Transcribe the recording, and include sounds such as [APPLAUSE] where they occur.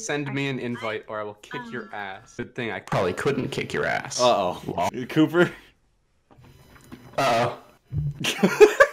Send me an invite or I will kick your um, ass. Good thing I probably couldn't kick your ass. Uh oh. Cooper? Uh oh. [LAUGHS]